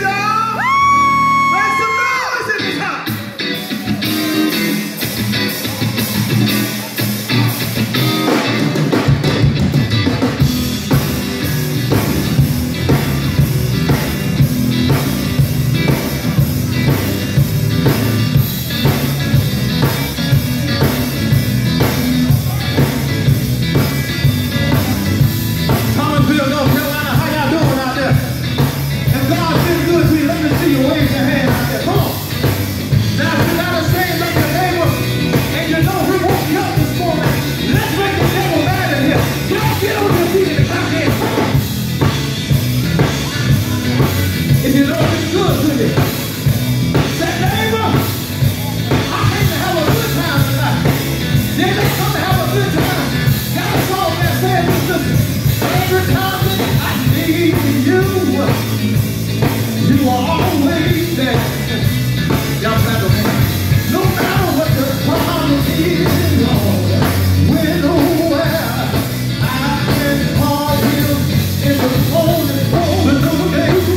nice, You good to say, neighbor, I came to have a good time tonight. They come to have a good time? Got a song that says, every time that I you, you are always there. Y'all